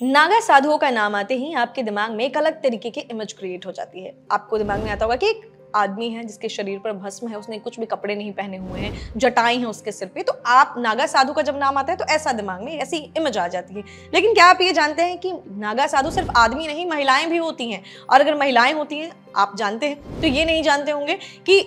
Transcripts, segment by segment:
नागा साधुओं का नाम आते ही आपके दिमाग में एक अलग तरीके की इमेज क्रिएट हो जाती है। आपको दिमाग में आता होगा कि एक आदमी है जिसके शरीर पर भस्म है, उसने कुछ भी कपड़े नहीं पहने हुए हैं जटाई है उसके सिर पे तो आप नागा साधु का जब नाम आता है तो ऐसा दिमाग में ऐसी इमेज आ जाती है। लेकिन क्या आप ये जानते हैं कि नागा साधु सिर्फ़ आदमी नहीं, महिलाएँ भी होती हैं। और अगर महिलाएँ होती हैं, आप जानते हैं तो ये नहीं जानते होंगे कि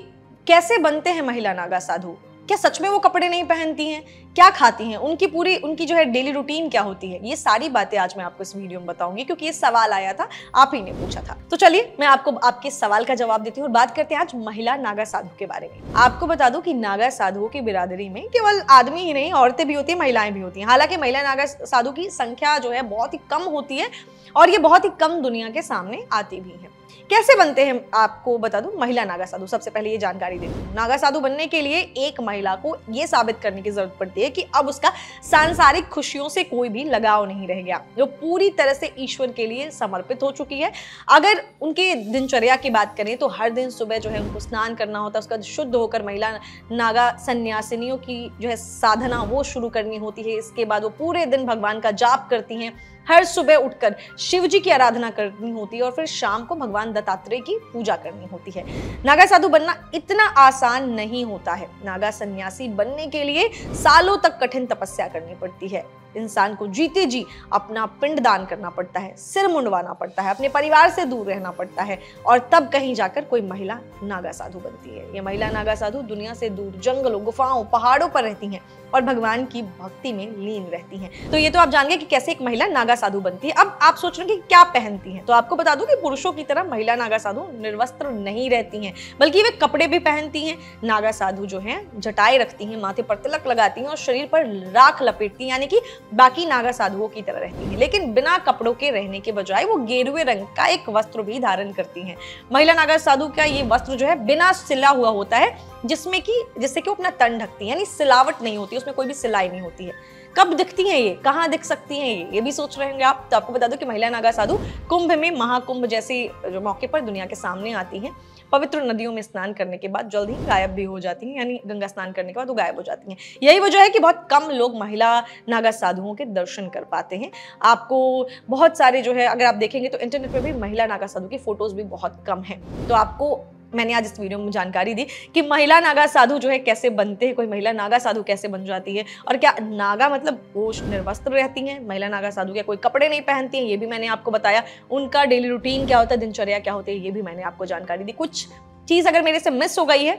कैसे बनते हैं महिला नागा साधु? क्या सच में वो कपड़े नहीं पहनती हैं? क्या खाती हैं? उनकी पूरी, उनकी जो है डेली रूटीन क्या होती है? ये सारी बातें आज मैं आपको इस वीडियो में बताऊँगी, क्योंकि ये सवाल आया था, आप ही ने पूछा था। तो चलिए, मैं आपको, आपके सवाल का जवाब देती हूँ और बात करते हैं आज महिला नागा साधु के बारे में। आपको बता दूँ कि नागा साधुओं की बिरादरी में केवल आदमी ही नहीं, औरतें भी होती है, महिलाएँ भी होती हैं। हालाँकि महिला नागा साधु की संख्या जो है बहुत ही कम होती है और ये बहुत ही कम दुनिया के सामने आती भी है। कैसे बनते हैं? आपको बता दूँ, महिला नागा साधु, सबसे पहले ये जानकारी देती हूँ। नागा साधु बनने के लिए एक महिला को ये साबित करने की ज़रूरत पड़ती है कि अब उसका सांसारिक खुशियों से कोई भी लगाव नहीं रह गया, जो पूरी तरह से ईश्वर के लिए समर्पित हो चुकी है। अगर उनके दिनचर्या की बात करें तो हर दिन सुबह जो है उनको स्नान करना होता है, उसका शुद्ध होकर महिला, नागा सन्यासिनियों की जो है साधना वो शुरू करनी होती है। इसके बाद वो पूरे दिन भगवान का जाप करती हैं हर सुबह उठकर शिव जी की आराधना करनी होती है और फिर शाम को भगवान दत्तात्रेय की पूजा करनी होती है। नागा साधु बनना इतना आसान नहीं होता है। नागा सन्यासी बनने के लिए सालों तक कठिन तपस्या करनी पड़ती है। इंसान को जीते जी अपना पिंड दान करना पड़ता है, सिर मुंडवाना पड़ता है, अपने परिवार से दूर रहना पड़ता है और तब कहीं जाकर कोई महिला नागा साधु बनती है। ये महिला नागा साधु दुनिया से दूर, जंगलों, गुफाओं, पहाड़ों पर रहती हैं और भगवान की भक्ति में लीन रहती हैं। तो ये तो आप जान गए कि कैसे एक महिला नागा साधु बनती है। अब आप सोच रहे हैं कि क्या पहनती हैं? तो आपको बता दूँ कि पुरुषों की तरह महिला नागा साधु निर्वस्त्र नहीं रहती हैं, बल्कि वे कपड़े भी पहनती हैं। नागा साधु जो है, जटाए रखती हैं, माथे पर तिलक लगाती हैं और शरीर पर राख लपेटती हैं, यानी कि बाकी नागा साधुओं की तरह रहती हैं। लेकिन बिना कपड़ों के रहने के बजाय वो गेरुए रंग का एक वस्त्र भी धारण करती हैं। महिला नागा साधु का ये वस्त्र जो है बिना सिला हुआ होता है, जिसमें कि, जिससे कि वो अपना तन ढकती है, यानी सिलावट नहीं होती, उसमें कोई भी सिलाई नहीं होती है। कब दिखती हैं ये? कहाँ दिख सकती हैं ये? ये भी सोच रहे होंगे आप। तो आपको बता दो कि महिला नागा साधु कुंभ में, महाकुंभ जैसे जो मौके पर दुनिया के सामने आती हैं, पवित्र नदियों में स्नान करने के बाद जल्द ही गायब भी हो जाती हैं, यानी गंगा स्नान करने के बाद वो गायब हो जाती हैं। यही वजह है कि बहुत कम लोग महिला नागा साधुओं के दर्शन कर पाते हैं। आपको बहुत सारे जो है, अगर आप देखेंगे तो इंटरनेट पर भी महिला नागा साधु की फ़ोटोज़ भी बहुत कम है। तो आपको मैंने आज इस वीडियो में जानकारी दी कि महिला नागा साधु जो है कैसे बनते हैं, कोई महिला नागा साधु कैसे बन जाती है और क्या नागा मतलब वो निर्वस्त्र रहती हैं, महिला नागा साधु क्या कोई कपड़े नहीं पहनती हैं, ये भी मैंने आपको बताया। उनका डेली रूटीन क्या होता है, दिनचर्या क्या होती है, ये भी मैंने आपको जानकारी दी। कुछ चीज़ अगर मेरे से मिस हो गई है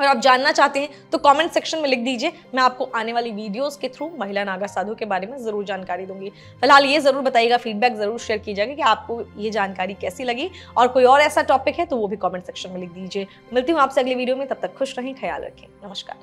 और आप जानना चाहते हैं तो कमेंट सेक्शन में लिख दीजिए। मैं आपको आने वाली वीडियोस के थ्रू महिला नागा साधु के बारे में ज़रूर जानकारी दूँगी। फ़िलहाल ये ज़रूर बताइएगा फीडबैक ज़रूर शेयर कीजिएगा कि आपको ये जानकारी कैसी लगी। और कोई और ऐसा टॉपिक है तो वो भी कॉमेंट सेक्शन में लिख दीजिए। मिलती हूँ आपसे अगली वीडियो में, तब तक खुश रहें, ख्याल रखें। नमस्कार।